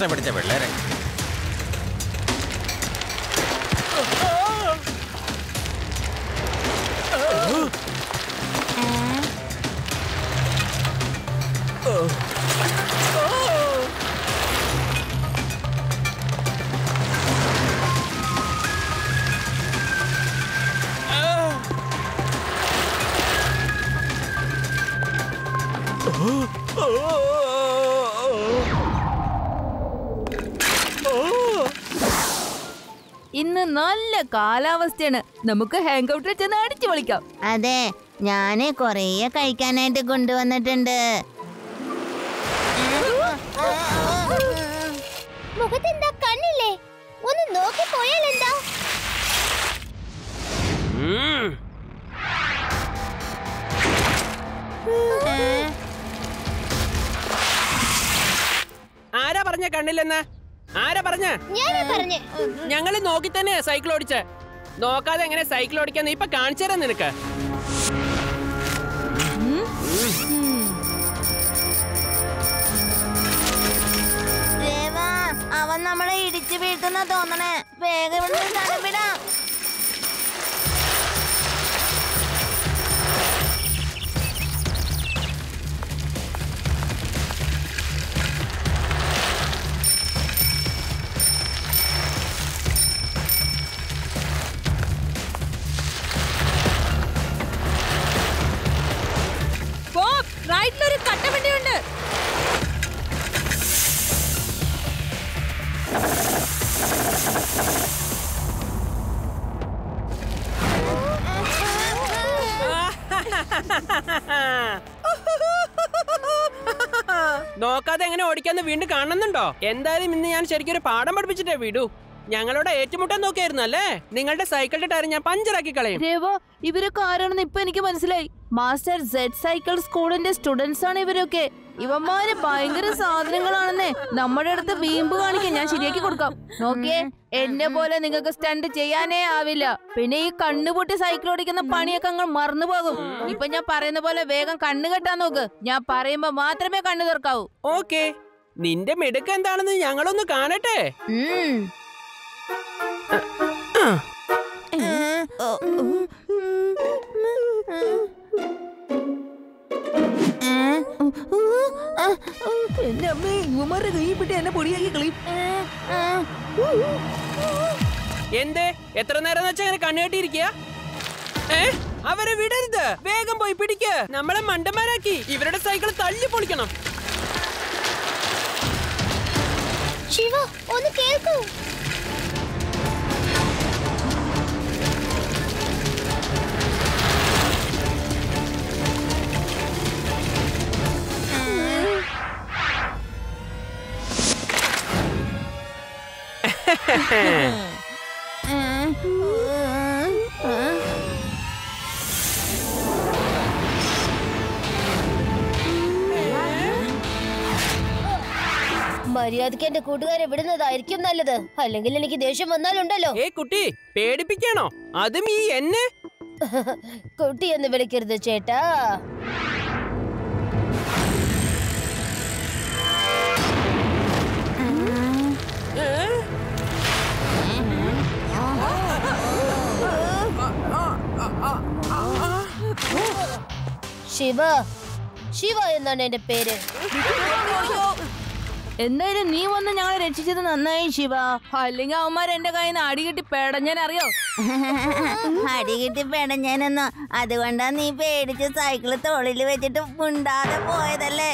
ഏ ദാസ പിടിച്ച പിള്ളേരെ ഇന്ന് നല്ല കാലാവസ്ഥയാണ്. നമുക്ക് ഹാങ് ഔട്ടിൽ ചെന്ന് അടിച്ചു വിളിക്കാം അതെ ഞാൻ കൊറേ കഴിക്കാനായിട്ട് കൊണ്ടുവന്നിട്ടുണ്ട്. മുഖത്തെന്താ കണ്ണില്ലേ? ഒന്ന് നോക്കി പോയാൽ എന്താ? ആരാ പറഞ്ഞ കണ്ണില്ലെന്ന്? ആരാ പറഞ്ഞ? ഞങ്ങൾ നോക്കി തന്നെ സൈക്കിൾ ഓടിച്ച. നോക്കാതെ എങ്ങനെ സൈക്കിൾ ഓടിക്കാന്ന് ഇപ്പൊ കാണിച്ചു തരാം നിനക്ക്. അവൻ നമ്മളെ ഇടിച്ചു വീഴ്ത്തുന്ന തോന്നണേ. വേഗം എന്തായാലും ഇന്ന് ഞാൻ ശരിക്കും ഒരു പാഠം പഠിപ്പിച്ചിട്ടേ വിടൂ. ഞങ്ങളോട് ഏറ്റുമുട്ടാൻ നോക്കിയായിരുന്നു അല്ലേ? നിങ്ങളുടെ സൈക്കിളിന്റെ ടയർ ഞാൻ പഞ്ചറാക്കി കളയും. രേവ ഇവരൊക്കെ ആരാണെന്ന് ഇപ്പൊ എനിക്ക് മനസ്സിലായി. മാസ്റ്റർ സെഡ് സൈക്കിൾ സ്കൂളിന്റെ സ്റ്റുഡൻസ് ആണ് ഇവരൊക്കെ. ഇവന്മാര് ഭയങ്കര സാധനങ്ങളാണെന്നേ. നമ്മുടെ അടുത്ത് വീമ്പ് കാണിക്കാൻ ഞാൻ ശരിയാക്കി കൊടുക്കാം. നോക്കിയേ എന്നെ പോലെ നിങ്ങൾക്ക് സ്റ്റണ്ട് ചെയ്യാനേ ആവില്ല. പിന്നെ ഈ കണ്ണുപൊട്ടി സൈക്കിൾ ഓടിക്കുന്ന പണിയൊക്കെ അങ്ങ് മറന്നു പോകും. ഇപ്പൊ ഞാൻ പറയുന്ന പോലെ വേഗം കണ്ണു കെട്ടാൻ നോക്ക്. ഞാൻ പറയുമ്പോ മാത്രമേ കണ്ണു തുറക്കാവൂ. ഓക്കെ നിന്റെ മിടുക്ക് എന്താണെന്ന് ഞങ്ങളൊന്ന് കാണട്ടെ. എന്റെ അമ്മേ ഇവന്മാരുടെ കൈ പെട്ടി എന്നെ പൊടിയാക്കി കളി എന്തേ? എത്ര നേരം വെച്ചാ അങ്ങനെ കണ്ണുകെട്ടിയിരിക്കുക അവരെ വിടരുത്. വേഗം പോയി പിടിക്ക്. നമ്മളെ മണ്ടന്മാരാക്കി. ഇവരുടെ സൈക്കിൾ തള്ളി പൊളിക്കണം. ശിവ ഒന്ന് കേൾക്കൂ മര്യാദയ്ക്ക് എന്റെ കൂട്ടുകാരെ വിടുന്നതായിരിക്കും നല്ലത്. അല്ലെങ്കിൽ എനിക്ക് ദേഷ്യം വന്നാലുണ്ടല്ലോ. ഏ കുട്ടി പേടിപ്പിക്കാണോ? അതും ഈ എന്നെ? കുട്ടി എന്ന് വിളിക്കരുത് ചേട്ടാ. ശിവ ശിവ എന്നാണ് എന്റെ പേര്. എന്തായാലും നീ വന്ന് ഞങ്ങളെ രക്ഷിച്ചത് നന്നായി ശിവ. അല്ലെങ്കിൽ അവന്മാർ എന്റെ കയ്യിൽ നിന്ന് അടികിട്ടി പേടഞ്ഞാൻ അറിയോ അടി കിട്ടി പെടഞ്ഞാനെന്നോ. അതുകൊണ്ടാ നീ പേടിച്ച് സൈക്കിൾ തോളിൽ വെച്ചിട്ട് മുണ്ടാതെ പോയതല്ലേ?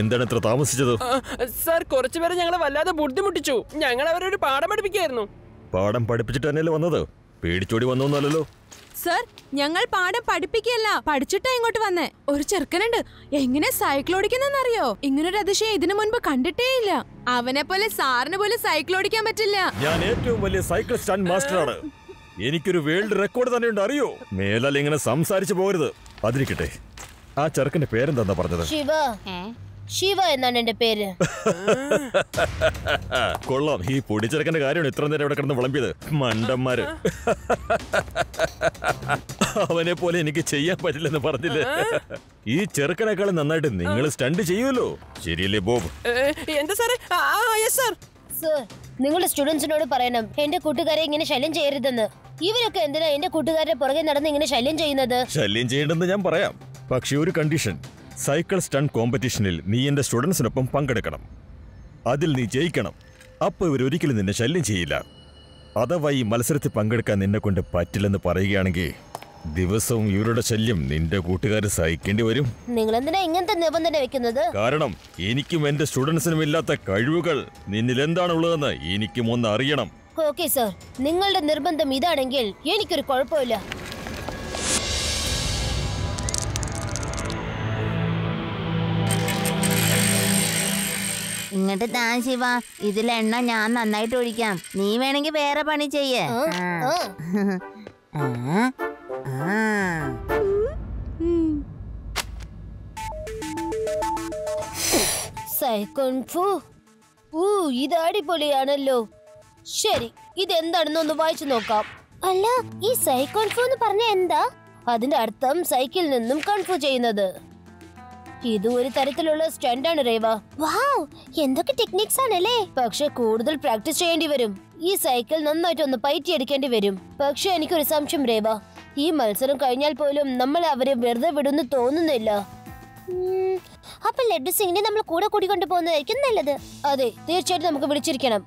എന്താണ് ഇത്ര താമസിച്ചത്? സാർ കുറച്ചുപേരെ ഞങ്ങളെ വല്ലാതെ ബുദ്ധിമുട്ടിച്ചു. ഞങ്ങൾ അവരൊരു പാഠം പഠിപ്പിക്കായിരുന്നു. പാഠം പഠിപ്പിച്ചിട്ട് തന്നെയല്ലേ വന്നത്? പേടിച്ചോടി വന്നോന്നല്ലോ സർ ഞങ്ങൾ പാഠം പഠിപ്പിക്കല്ല പഠിച്ചിട്ടാ ഇങ്ങോട്ട് വന്നേ. ഒരു ചെറുക്കനുണ്ട്. എങ്ങനെ സൈക്കിൾ ഓടിക്കുന്നറിയോ ഇങ്ങനൊരു അതിശയം ഇതിനു മുൻപ് കണ്ടിട്ടേ ഇല്ല. അവനെ പോലെ സാറിന് പോലും സൈക്കിൾ ഓടിക്കാൻ പറ്റില്ല. ഞാൻ ഏറ്റവും വലിയ സൈക്കിൾ സ്റ്റണ്ട് മാസ്റ്ററാണ് എനിക്കൊരു വേൾഡ് റെക്കോർഡ് തന്നെ ഉണ്ട് അറിയോ? മേലാൽ ഇങ്ങനെ സംസാരിച്ചു പോകരുത്. അതിരിക്കട്ടെ. ആ ചെറുക്കന്റെ പേരെന്താ പറഞ്ഞത്? ശിവ. ശിവ എന്നാണ് എന്റെ പേര്. കൊള്ളാം. ഈ പൊടിച്ചെടുക്കന്റെ കാര്യമാണ് ഇത്ര നേരം ഇവിടെ കിടന്ന് വിളമ്പിയത്. മണ്ടന്മാര്. അവനെ പോലെ എനിക്ക് ചെയ്യാൻ പറ്റില്ലെന്ന് പറഞ്ഞില്ലേ? ഈ ചെറുക്കനേക്കാളും നന്നായിട്ട് നിങ്ങൾ സ്റ്റണ്ട് ചെയ്യുമല്ലോ. ശരിയല്ലേ ബോബ്? എന്താ സാറേ? സർ നിങ്ങളുടെ സ്റ്റുഡൻസിനോട് പറയണം എന്റെ കൂട്ടുകാരെ ഇങ്ങനെ ശല്യം ചെയ്യരുതെന്ന്. ഇവരൊക്കെ എന്തിനാ എന്റെ കൂട്ടുകാരുടെ പുറകെ നടന്ന് ഇങ്ങനെ ശല്യം ചെയ്യുന്നത്? ശല്യം ചെയ്യണ്ടെന്ന് ഞാൻ പറയാം. പക്ഷെ ഒരു കണ്ടീഷൻ സൈക്കിൾ സ്റ്റണ്ട് കോമ്പറ്റീഷനിൽ നീ എന്റെ സ്റ്റുഡൻസിനൊപ്പം പങ്കെടുക്കണം. അതിൽ നീ ജയിക്കണം. അപ്പോൾ ഇവരൊരിക്കലും നിന്നെ ശല്യം ചെയ്യില്ല. അഥവാ ഈ മത്സരത്തിൽ പങ്കെടുക്കാൻ നിന്നെ കൊണ്ട് പറ്റില്ലെന്ന് പറയുകയാണെങ്കിൽ ദിവസവും ഇവരുടെ ശല്യം നിന്റെ കൂട്ടുകാർ സഹിക്കേണ്ടി വരും. നിങ്ങൾ എന്തിനാ ഇങ്ങനത്തെ നിബന്ധന വെക്കുന്നത്? കാരണം എനിക്കും എന്റെ സ്റ്റുഡൻസിനും ഇല്ലാത്ത കഴിവുകൾ നിന്നിൽ എന്താണുള്ളതെന്ന് എനിക്കും ഒന്ന് അറിയണം. Okay sir. നിങ്ങളുടെ നിർബന്ധം ഇതാണെങ്കിൽ എനിക്കൊരു കുഴപ്പമില്ല. ഇങ്ങോട്ട് താൻ ശിവ. ഇതിലെണ്ണ ഞാൻ നന്നായിട്ട് ഒഴിക്കാം. നീ വേണമെങ്കിൽ വേറെ പണി ചെയ്യേ. ഇത് അടിപൊളിയാണല്ലോ. ശരി ഇതെന്താണെന്ന് ഒന്ന് വായിച്ചു നോക്കാം. അല്ല ഈ സൈക്കോൺഫു എന്ന് പറഞ്ഞ എന്താ? അതിന്റെ അർത്ഥം സൈക്കിളിൽ നിന്നും കൺഫു ചെയ്യുന്നത്. ഇത് ഒരു തരത്തിലുള്ള ആണ് രേവ. വാവ് എന്തൊക്കെ ടെക്നിക്സ് ആണല്ലേ? പക്ഷെ കൂടുതൽ പ്രാക്ടീസ് ചെയ്യേണ്ടി വരും. ഈ സൈക്കിൾ നന്നായിട്ട് ഒന്ന് പയറ്റിയെടുക്കേണ്ടി വരും. പക്ഷെ എനിക്കൊരു സംശയം രേവ. ഈ മത്സരം കഴിഞ്ഞാൽ പോലും നമ്മൾ അവരെ വെറുതെ വിടുന്നു തോന്നുന്നില്ല. അപ്പൊ ലഡ്ഡു സിംഗിനെ നമ്മൾ കൂടെ കൂടി പോകുന്നതായിരിക്കും നല്ലത്. അതെ തീർച്ചയായിട്ടും നമുക്ക് വിളിച്ചിരിക്കണം.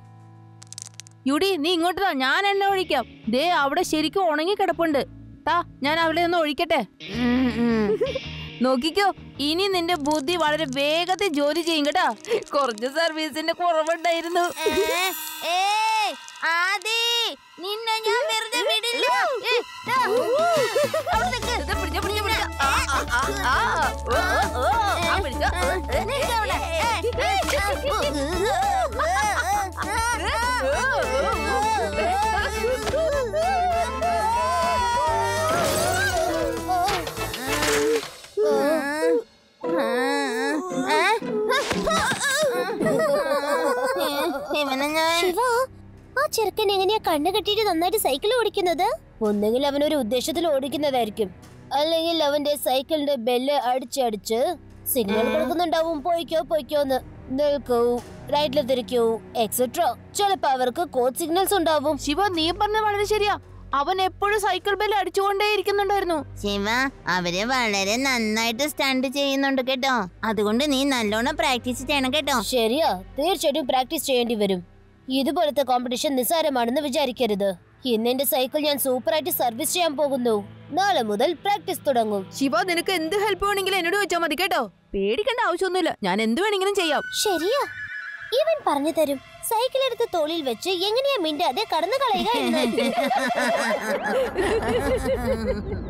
യുടി നീ ഇങ്ങോട്ട് താ ഞാൻ എന്നെ ഒഴിക്കാം. ദേ അവിടെ ശരിക്കും ഉണങ്ങി കിടപ്പുണ്ട് താ ഞാൻ അവിടെ ഒന്ന് ഒഴിക്കട്ടെ. നോക്കിക്കോ ഇനി നിന്റെ ബുദ്ധി വളരെ വേഗത്തിൽ ജോലി ചെയ്യും കേട്ടാ കുറച്ച് സർവീസിന്റെ കുറവുണ്ടായിരുന്നു നിന്നെ ഞാൻ വെറുതെ വിടില്ല. ഏ, ചെറുക്കൻ എങ്ങനെയാ കണ്ണു കെട്ടിയിട്ട് നന്നായിട്ട് സൈക്കിൾ ഓടിക്കുന്നത്? ഒന്നെങ്കിൽ അവൻ ഒരു ഉദ്ദേശത്തിൽ ഓടിക്കുന്നതായിരിക്കും. അല്ലെങ്കിൽ അവന്റെ സൈക്കിളിന്റെ ബെല്ല് അടിച്ചടിച്ച് സിഗ്നൽ കൊടുക്കുന്നുണ്ടാവും. പോയിക്കോ പോയിക്കോന്ന്. നിൽക്കൂ റൈറ്റിൽ തിരിക്കൂ എക്സെട്ര ചിലപ്പോ അവർക്ക് കോഡ് സിഗ്നൽസ് ഉണ്ടാവും. ശിവ നീ പറഞ്ഞ വളരെ ശരിയാ. അവൻ എപ്പോഴും സൈക്കിൾ ബെല്ല് അടിച്ചുകൊണ്ടേ ഇരിക്കുന്നുണ്ടായിരുന്നു. ശിവ അവർ വളരെ നന്നായിട്ട് സ്റ്റണ്ട് ചെയ്യുന്നുണ്ട് കേട്ടോ. അതുകൊണ്ട് നീ നല്ലോണം പ്രാക്ടീസ് ചെയ്യണം കേട്ടോ. ശരിയാ. തീർച്ചയായിട്ടും പ്രാക്ടീസ് ചെയ്യേണ്ടി വരും. ഇതുപോലത്തെ കോമ്പറ്റീഷൻ നിസ്സാരമാണെന്ന് വിചാരിക്കരുത്. ഇന്ന് എന്റെ സൈക്കിൾ ഞാൻ സൂപ്പറായിട്ട് സർവീസ് ചെയ്യാൻ പോകുന്നു. നാളെ മുതൽ പ്രാക്ടീസ് തുടങ്ങും. ശിവ നിനക്ക് എന്ത് ഹെൽപ്പ് വേണമെങ്കിലും എന്നോട് വെച്ചാൽ മതി കേട്ടോ. പേടിക്കേണ്ട ആവശ്യമൊന്നുമില്ല. ഞാൻ എന്ത് വേണമെങ്കിലും ചെയ്യാം. ശരിയാ. ഇവൻ പറഞ്ഞു തരും. സൈക്കിൾ എടുത്ത് തോളിൽ വെച്ച് എങ്ങനെയാ മിണ്ടാതെ കടന്നു കളയുക എന്ന്.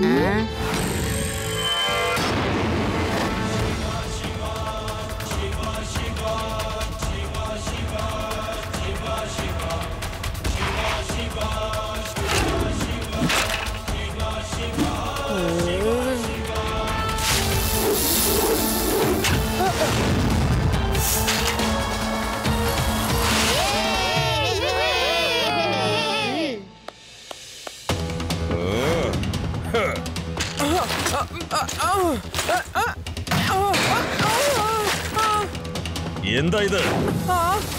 ആ. എന്താ ഇത് ഷേ ഈ പേന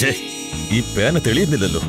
ಛೇ ಈ ಪ್ಯಾನ್ ತಿಳಿಯದ್ನಿಲ್ಲಲ್ಲೋ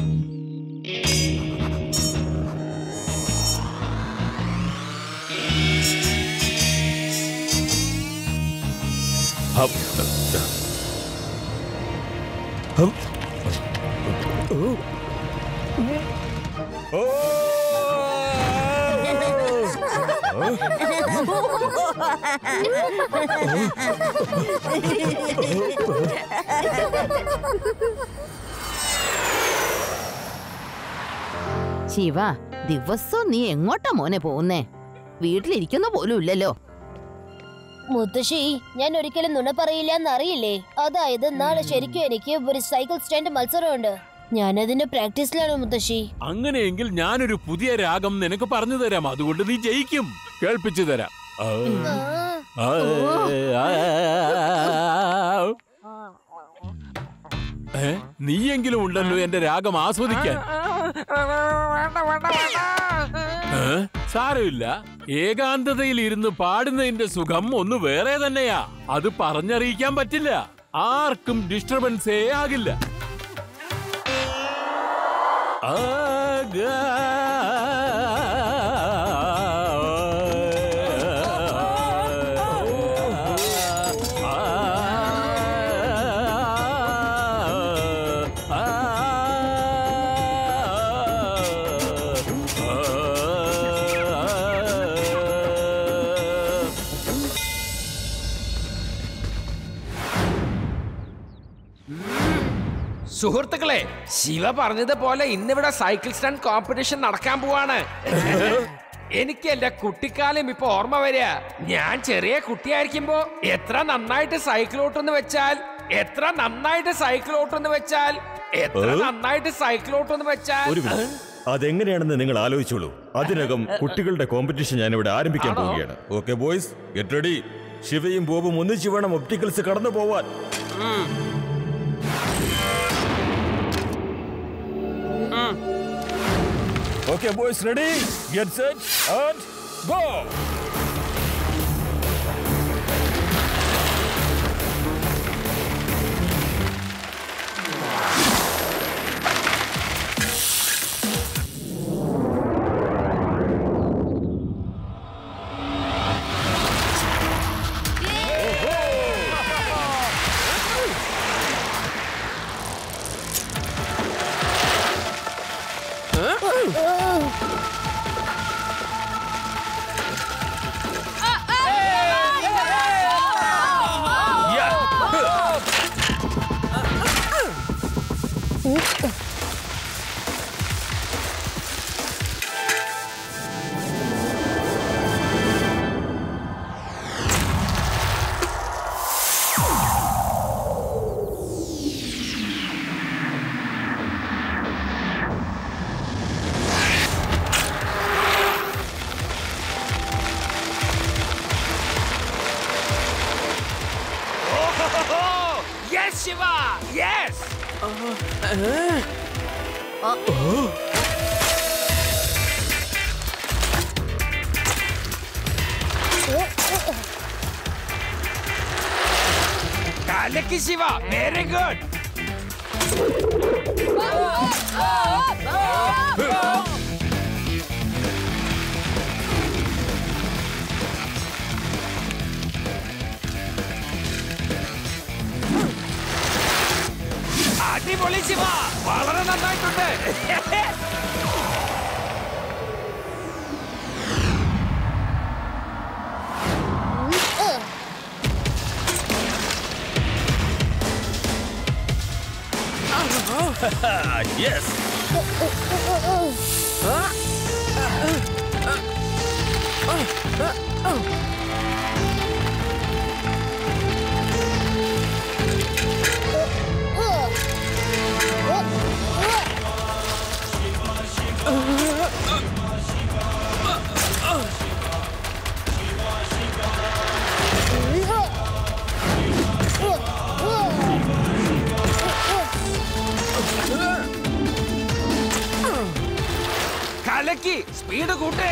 ശിവ ദിവസവും നീ എങ്ങോട്ടാ മോനെ പോകുന്നേ? വീട്ടിലിരിക്കുന്ന പോലും ഇല്ലല്ലോ. മുത്തശ്ശി ഞാൻ ഒരിക്കലും നുണ പറയില്ല എന്നറിയില്ലേ അതായത് നാളെ ശരിക്കും എനിക്ക് ഒരു സൈക്കിൾ സ്റ്റാൻഡ് മത്സരമുണ്ട്. ഞാനതിന്റെ പ്രാക്ടീസിലാണ് മുത്തശ്ശി. അങ്ങനെയെങ്കിൽ ഞാനൊരു പുതിയ രാഗം നിനക്ക് പറഞ്ഞു തരാം. അതുകൊണ്ട് നീ ജയിക്കും. കേൾപ്പിച്ചു തരാം? നീയെങ്കിലും ഉണ്ടല്ലോ എന്റെ രാഗം ആസ്വദിക്കാൻ? സാരമില്ല. ഏകാന്തതയിൽ ഇരുന്ന് പാടുന്നതിന്റെ സുഖം ഒന്ന് വേറെ തന്നെയാ. അത് പറഞ്ഞറിയിക്കാൻ പറ്റില്ല. ആർക്കും ഡിസ്റ്റർബൻസേ ആകില്ല. സുഹൃത്തുക്കളെ ശിവ പറഞ്ഞതുപോലെ ഇന്നിവിടെ സൈക്കിൾ സ്റ്റാൻഡ് കോമ്പറ്റീഷൻ നടക്കാൻ പോവാണ്. എനിക്ക് എന്റെ കുട്ടിക്കാലം ഇപ്പൊ ഓർമ്മ വരിക. ഞാൻ ചെറിയ കുട്ടിയായിരിക്കുമ്പോ എത്ര നന്നായിട്ട് സൈക്കിൾ ഓട്ടെന്ന് വെച്ചാൽ എത്ര നന്നായിട്ട് സൈക്കിൾ ഓട്ടെന്ന് വെച്ചാൽ എത്ര നന്നായിട്ട് സൈക്കിൾ ഓട്ടെന്ന് വെച്ചാൽ. അതെങ്ങനെയാണെന്ന് നിങ്ങൾ ആലോചിച്ചോളൂ. അതിനകം കുട്ടികളുടെ കോമ്പറ്റീഷൻ ഞാൻ ഇവിടെ ആരംഭിക്കാൻ പോവുകയാണ്. Okay boys get ready. ശിവയും ബോബും ഒന്നിച്ചു വേണം ഒപ്റ്റിക്കൽസ് കടന്നു പോവാൻ. Okay boys ready get set and go curta. കലക്കി ശിവ വെരി ഗുഡ് അടിപൊളി ശിവ വളരെ നന്നായിട്ടുണ്ട് Oh, yes. Uh, അലക്കി സ്പീഡ് കൂട്ടേ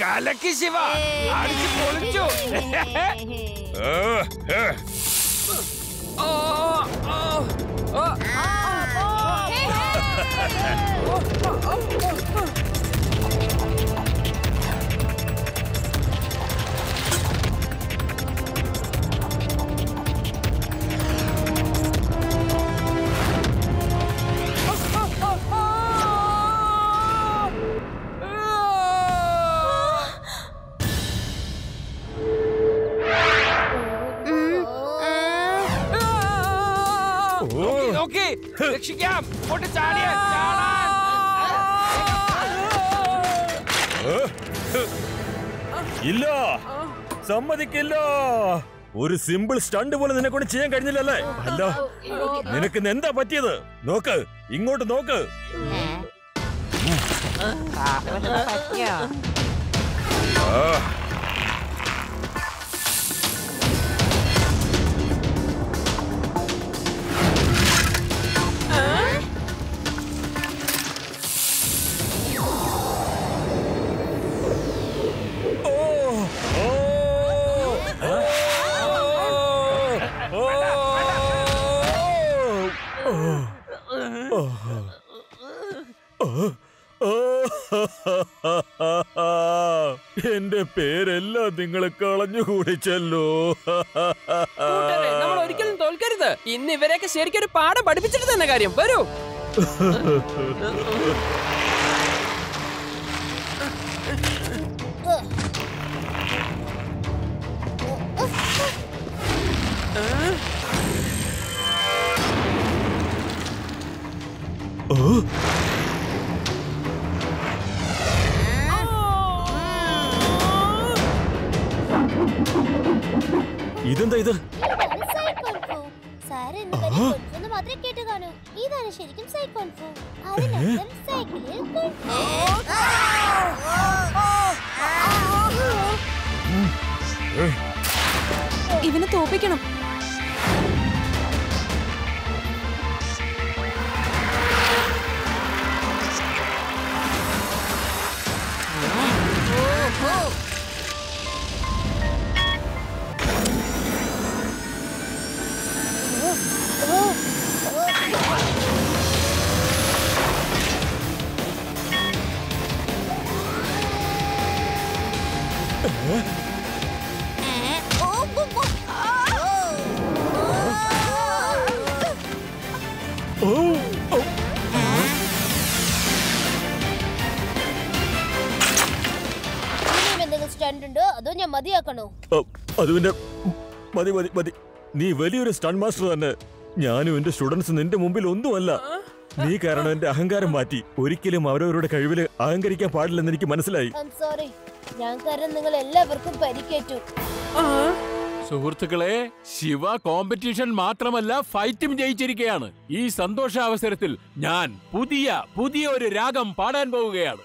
കലക്കി ശിവ അടിച്ചു പൊളിച്ചു ആ, ആ. രക്ഷിക്കാം കൊണ്ട് ചാടിയ ഇല്ല. സമ്മതിക്കില്ല. ഒരു സിമ്പിൾ സ്റ്റണ്ട് പോലെ നിന്നെ കൊണ്ട് ചെയ്യാൻ കഴിഞ്ഞില്ലല്ലേ? അല്ല നിനക്ക് ഇന്ന് എന്താ പറ്റിയത്? നോക്ക് ഇങ്ങോട്ട് നോക്ക്. ആ. എന്റെ പേരെല്ലാം നിങ്ങൾ കളഞ്ഞു കൂടിച്ചല്ലോ. കൂട്ടുകാരെ, നമ്മൾ ഒരിക്കലും തോൽക്കരുത്. ഇന്ന് ഇവരെയൊക്കെ ശരിക്കും ഒരു പാഠം പഠിപ്പിച്ചിട്ട് തന്നെ കാര്യം. വരൂ. ഇതെന്താ ഇത്? ഇതാണ് ശരിക്കും സൈക്കോൺഫു അതിനർത്ഥം സൈക്കിളിൽ കൊൻഫു. ഇവനെ തോപ്പിക്കണം. മതിയാക്കണോ? അത് പിന്നെ മതി മതി മതി. നീ വലിയൊരു സ്റ്റൺ മാസ്റ്റർ തന്നെ. ഞാനും എന്റെ സ്റ്റുഡൻസ് നിന്റെ മുമ്പിൽ ഒന്നുമല്ല. നീ കാരണം എന്റെ അഹങ്കാരം മാറ്റി. ഒരിക്കലും അവരവരുടെ കഴിവിൽ അഹങ്കരിക്കാൻ പാടില്ലെന്ന് എനിക്ക് മനസ്സിലായി. ഐ സോറി ഞാൻ കാരണം നിങ്ങൾ എല്ലാവർക്കും പരിക്കേറ്റു. സുഹൃത്തുക്കളെ ശിവ കോമ്പറ്റീഷൻ മാത്രമല്ല ഫൈറ്റും ജയിച്ചിരിക്കുകയാണ് ഈ സന്തോഷ അവസരത്തിൽ ഞാൻ പുതിയ പുതിയ ഒരു രാഗം പാടാൻ പോവുകയാണ്.